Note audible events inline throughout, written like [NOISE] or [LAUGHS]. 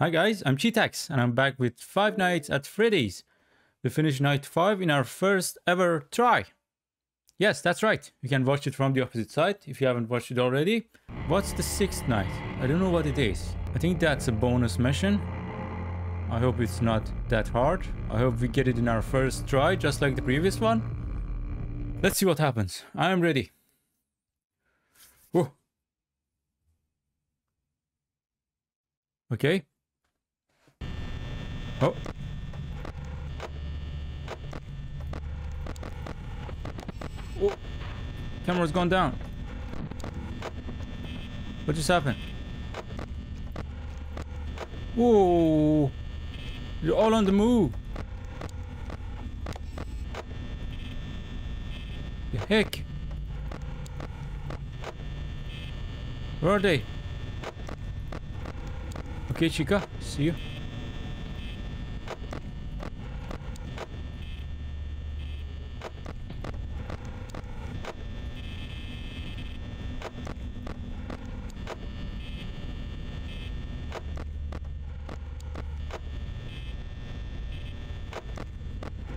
Hi guys, I'm Chitax and I'm back with Five Nights at Freddy's. We finished night 5 in our first ever try. Yes, that's right. You can watch it from the opposite side if you haven't watched it already. What's the sixth night? I don't know what it is. I think that's a bonus mission. I hope it's not that hard. I hope we get it in our first try, just like the previous one. Let's see what happens. I am ready. Whoa. Okay. Oh. Oh. Camera's gone down. What just happened? Whoa. You're all on the move. The heck? Where are they? Okay, Chica. See you.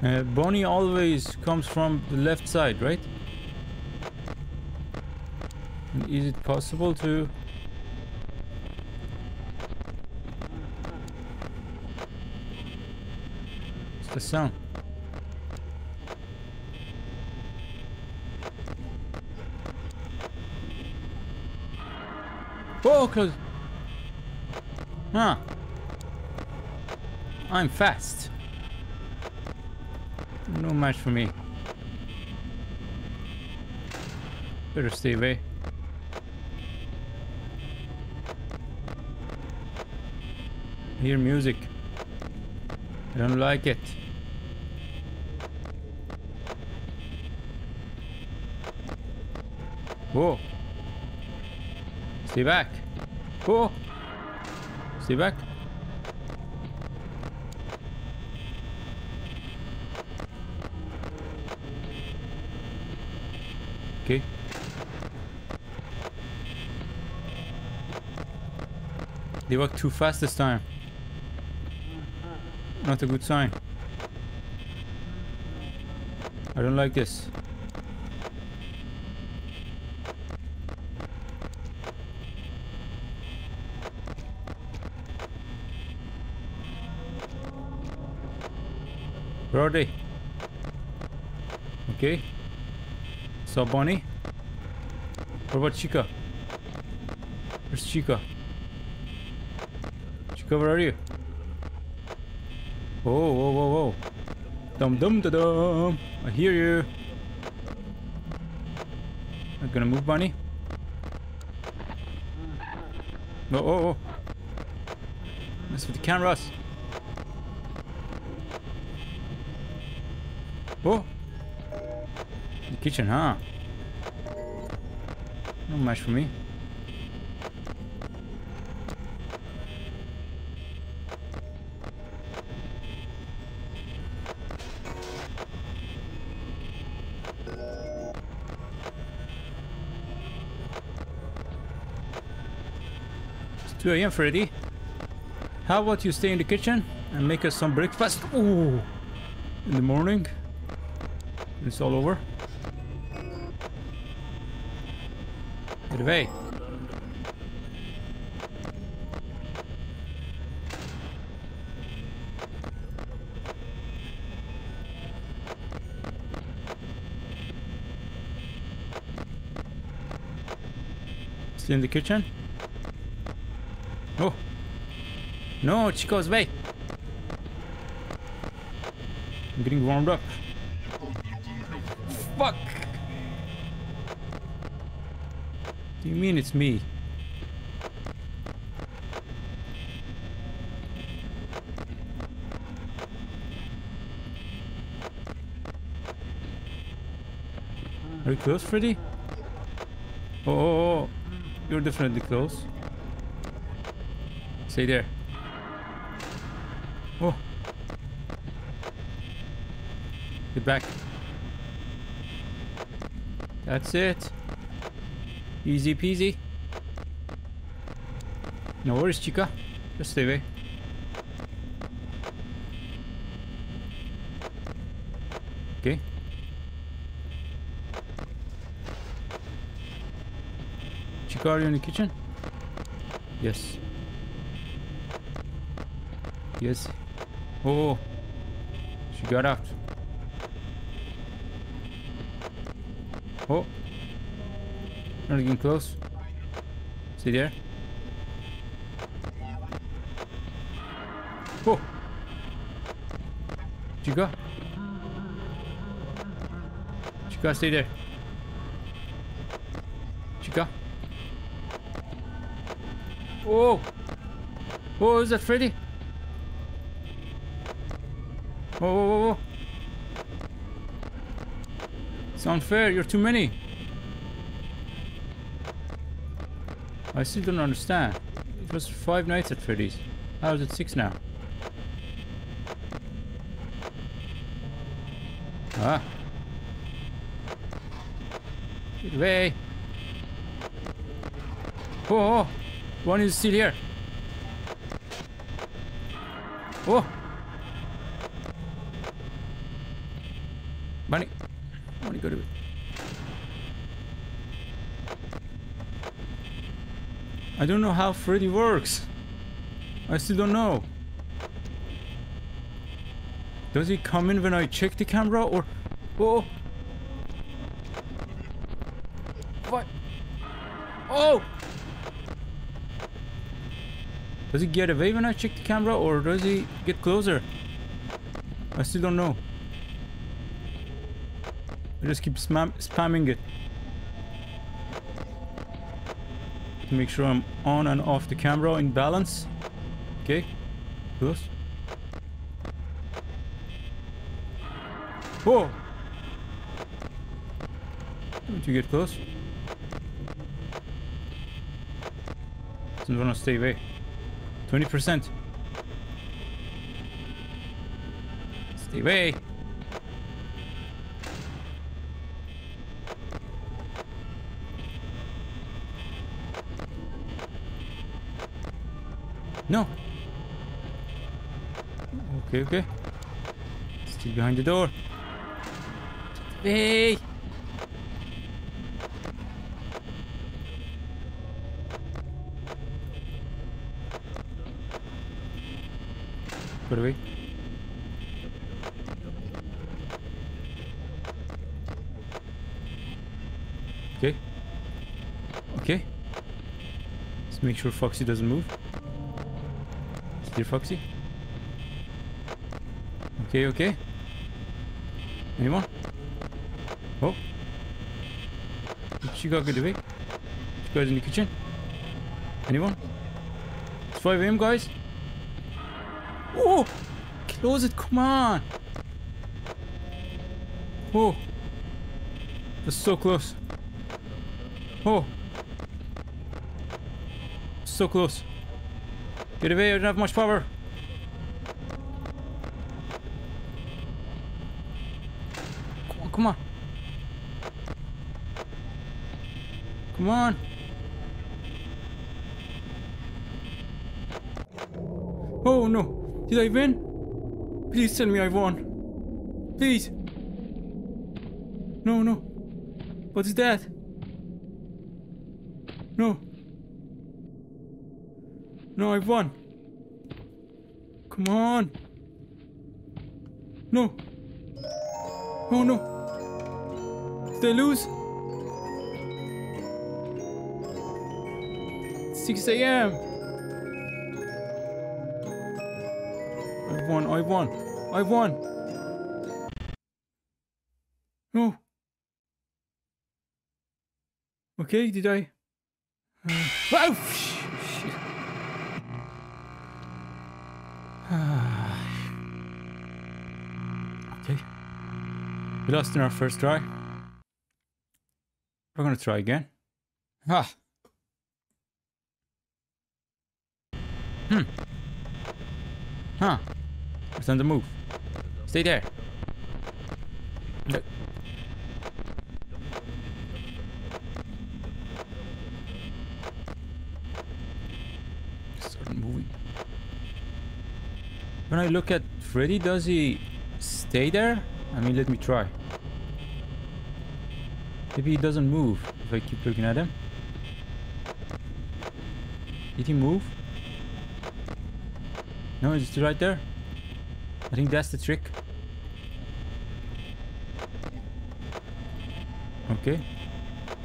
Uh, Bonnie always comes from the left side, right? And is it possible to... What's the sound? Oh. Huh. I'm fast. No match for me. Better stay away. I hear music. I don't like it. Whoa. Stay back. Whoa. Stay back. Okay. They walk too fast this time. Not a good sign. I don't like this. They? Okay. Saw Bonnie. What about Chica? Where's Chica? Where are you? Whoa, whoa, whoa, whoa. Dum dum da dum. I hear you. I'm gonna move, bunny. Oh, oh, oh. Mess with the cameras. Oh. The kitchen, huh? No match for me. 2 a.m. Freddy. How about you stay in the kitchen and make us some breakfast? Ooh, in the morning. It's all over. Get away. Still in the kitchen? Oh. No, Chico's away. I'm getting warmed up. Fuck! Do you mean it's me? Are you close, Freddy? Oh, oh, oh, you're definitely close. Stay there. Get back. That's it. Easy peasy. No worries, chica. Just stay away. Okay. Chica, are you in the kitchen? Yes. Yes. Oh, she got out. Oh, not getting close. See there? Oh, Chica. Chica, stay there. Chica. Oh, oh, is that Freddy? Whoa, whoa, whoa, whoa. It's unfair, you're too many. I still don't understand. It was five nights at Freddy's. How is it six now? Ah. Get away. Oh, oh, one is still here. Oh. Bunny. Bunny, go to it. I don't know how Freddy works. I still don't know. Does he come in when I check the camera or... Oh! What? Oh! Does he get away when I check the camera or does he get closer? I still don't know. I just keep spam spamming it. To make sure I'm on and off the camera in balance. Okay. Close. Whoa! Don't you get close? Doesn't want to stay away. 20%. Stay away. No. Okay, okay. Still behind the door. Hey! Put away. Okay. Okay. Let's make sure Foxy doesn't move. Still Foxy. Okay, okay. Anyone? Oh. She got good away. She goes in the kitchen. Anyone? It's 5 a.m. guys. Oh! Close it, come on! Oh! That's so close. Oh! So close. Get away, I don't have much power. Come on, come on. Come on. Oh no. Did I win? Please tell me I won. Please. No, no. What is that? No. No, I've won. Come on. No. Oh no. Did I lose? 6 a.m. I've won, I've won, I've won. No. Okay, did I? Uh, [SIGHS] oh, [SIGHS] okay. We lost in our first try. We're gonna try again. Ah. Hmm. Huh. It's on the move. Stay there. Start moving. When I look at Freddy, does he stay there? I mean, let me try. Maybe he doesn't move if I keep looking at him. Did he move? No, he's still right there. I think that's the trick. Okay.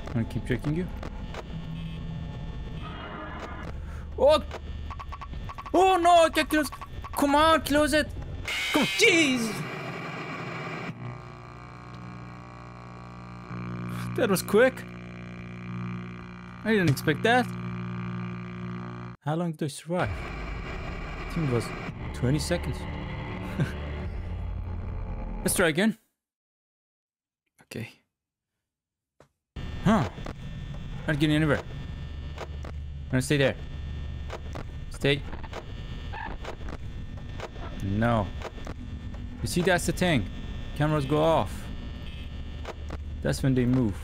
I'm gonna keep checking you. Oh! Oh no, I can't close. Come on, close it. Come on, jeez. That was quick. I didn't expect that. How long did I survive? I think it was 20 seconds. [LAUGHS] Let's try again. Okay. Huh. Not getting anywhere. I'm gonna stay there. Stay. No. You see, that's the thing. Cameras go off. That's when they move.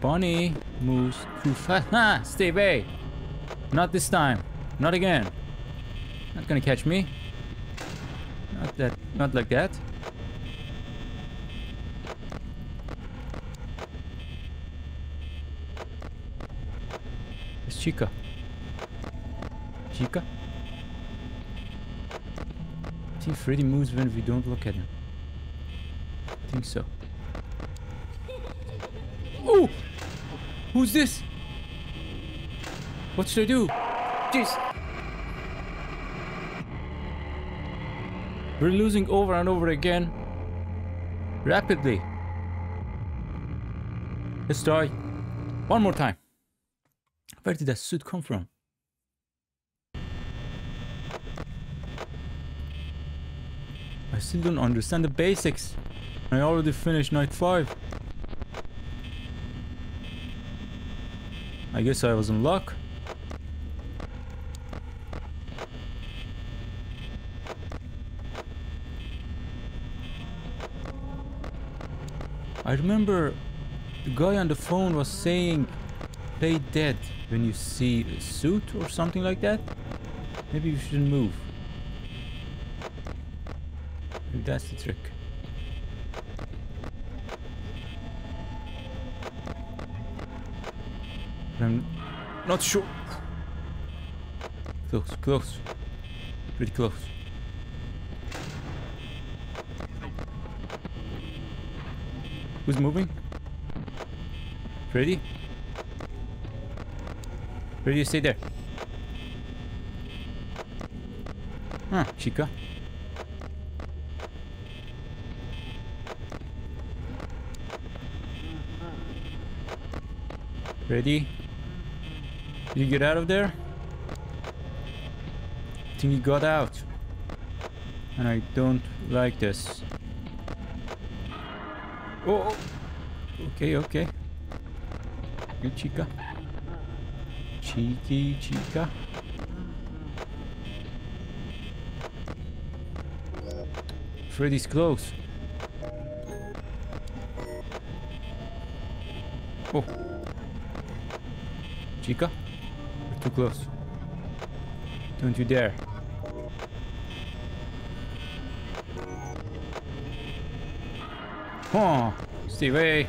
Bunny moves too fast. [LAUGHS] Stay away. Not this time. Not again. Not gonna catch me. Not that. Not like that. It's Chica. Chica? Think Freddy moves when we don't look at him. I think so. Oh! Who's this? What should I do? Jeez. We're losing over and over again. Rapidly. Let's try. One more time. Where did that suit come from? Still don't understand the basics. I already finished night 5. I guess I was in luck. I remember the guy on the phone was saying play dead when you see a suit or something like that. Maybe you shouldn't move. That's the trick. I'm not sure. Close, close. Pretty close. Who's moving? Freddy? Freddy, you stay there. Huh, Chica. Ready? You get out of there? I think you got out. And I don't like this. Oh, oh. Okay, okay. Good chica. Cheeky chica. Freddy's close. Chica? You're too close. Don't you dare. Huh. Stay away.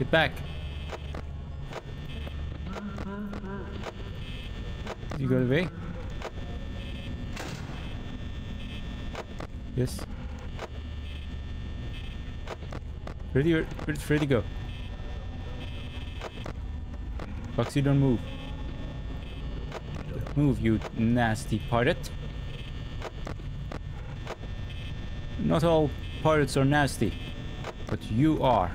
Get back. You got away? Yes. Ready? Where did Freddy go? Foxy, don't move. Move, you nasty pirate. Not all pirates are nasty, but you are.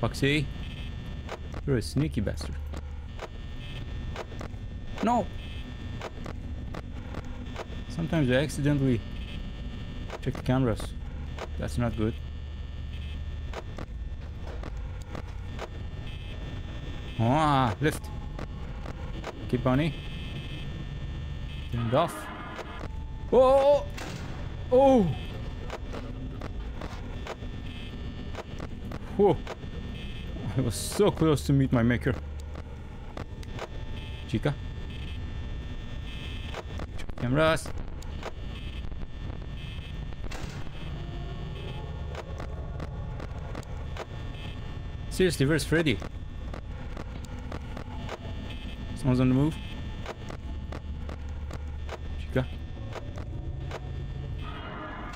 Foxy, you're a sneaky bastard. No! Sometimes I accidentally check the cameras. That's not good. Ah, lift. Keep bunny. Turn it off. Oh! Oh! Whoa. I was so close to meet my maker. Chica. Cameras. Seriously, where's Freddy? Someone's on the move. Chica.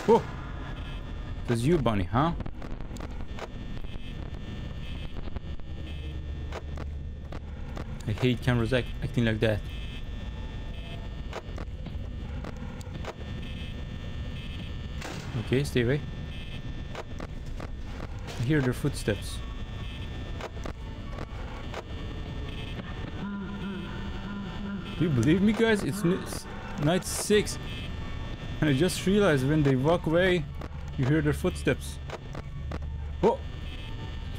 Oh! That's you, Bunny, huh? I hate cameras act acting like that. Okay, stay away. I hear their footsteps. Do you believe me, guys? It's, night six. And I just realized when they walk away, you hear their footsteps. Oh!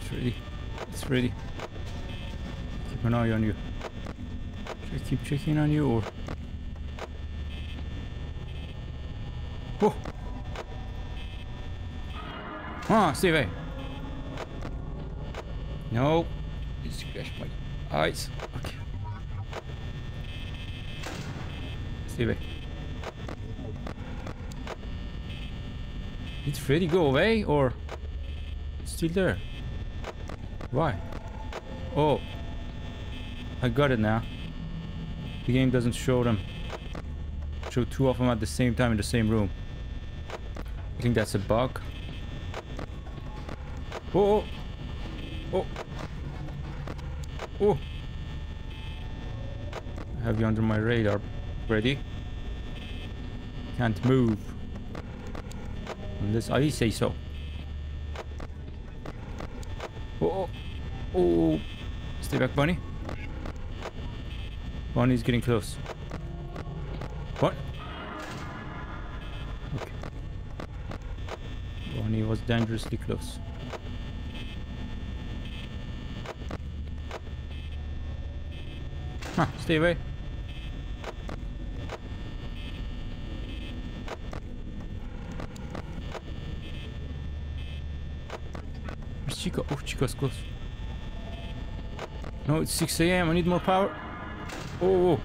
It's ready. It's ready. Keep an eye on you. Should I keep checking on you or... Oh! Ah, stay away. No. You scratch my eyes. Okay. Away. Did Freddy go away or still there? Why? Oh, I got it now. The game doesn't show them. Show two of them at the same time in the same room. I think that's a bug. Oh, oh, oh, oh. I have you under my radar. Ready? Can't move. Unless I say so. Oh, oh, oh. Stay back, Bunny. Bunny's getting close. What? Okay. Bunny was dangerously close. Huh, stay away. Where's Oh, close. No, it's 6 a.m. I need more power. Oh, oh.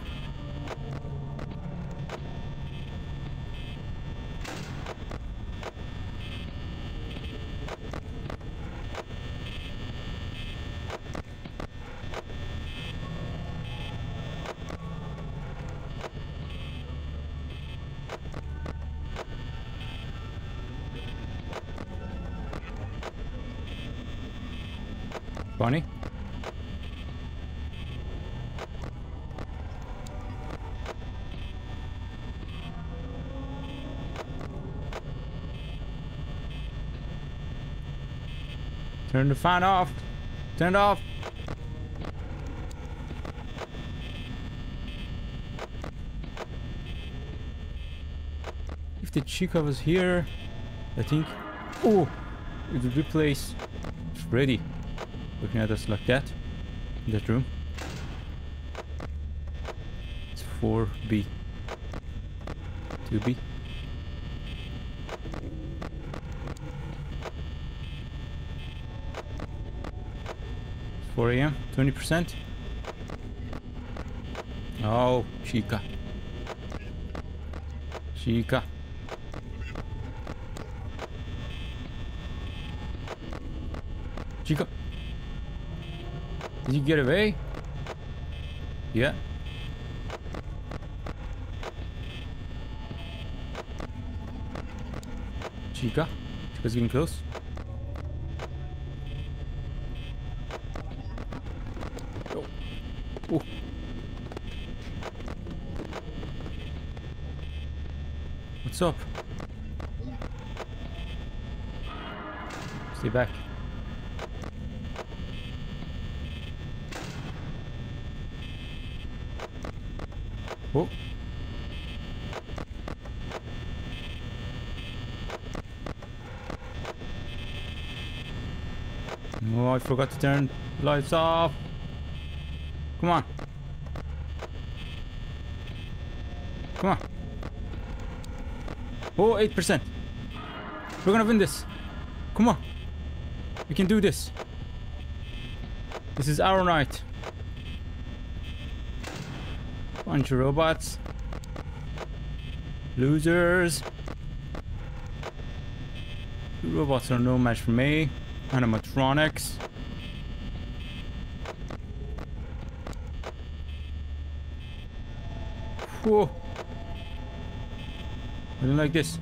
Turn the fan off. Turn it off. If the Chica was here, I think... Oh! It would replace Freddy looking at us like that in that room. It's 4B. 2B. 4 a.m. 20%. Oh, Chica. Chica. Chica. Did you get away? Yeah. Chica. Chica's getting close. Oh. Oh. What's up? Stay back. Oh. Oh, I forgot to turn lights off. Come on. Come on. Oh, 8%. We're gonna win this. Come on. We can do this. This is our night. Bunch of robots. Losers. Robots are no match for me. Animatronics. Whoa. I don't like this.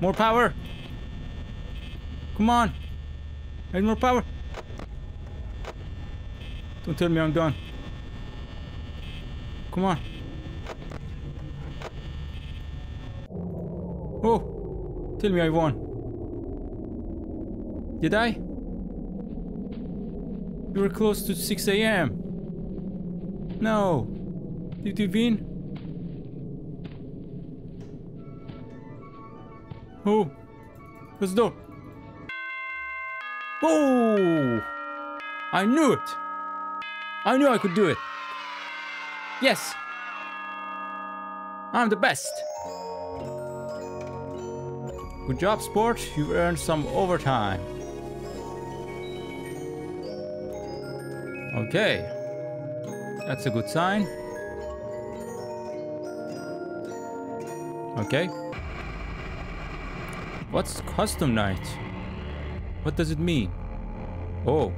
More power. Come on. I need more power. Don't tell me I'm done. Come on. Oh. Tell me I won. Did I? You were close to 6 a.m. No. Did you win? Oh. Let's. Oh! I knew it! I knew I could do it. Yes! I'm the best! Good job, sport. You've earned some overtime. Okay. That's a good sign. Okay. What's custom night? What does it mean? Oh.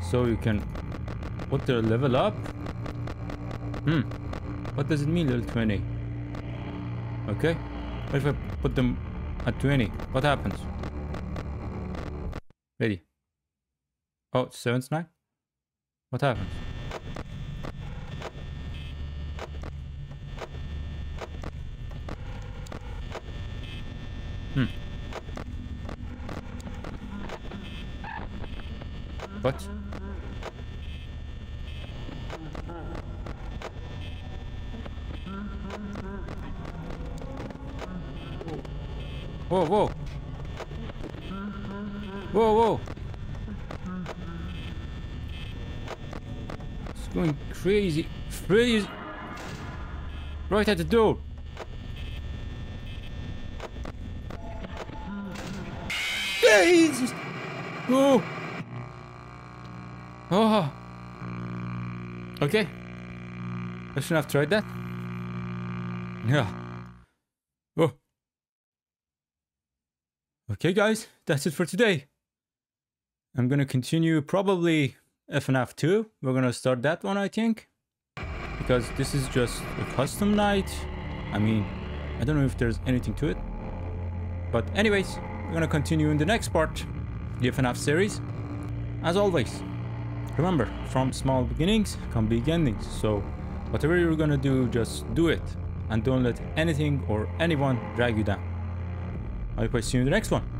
So you can put their level up? Hmm. What does it mean, level 20? Okay. What if I put them at 20? What happens? Ready. Oh, 7th night? What happens? Hmm. What? Whoa, whoa. Whoa, whoa. It's going crazy. Crazy. Right at the door. Jesus. Oh. Oh. Okay. I shouldn't have tried that. Yeah. Oh. Okay, guys, that's it for today. I'm gonna continue probably FNAF 2. We're gonna start that one, I think. Because this is just a custom night. I mean, I don't know if there's anything to it. But anyways, we're gonna continue in the next part, the FNAF series. As always, remember, from small beginnings come big endings. So whatever you're gonna do, just do it. And don't let anything or anyone drag you down. I hope I see you in the next one.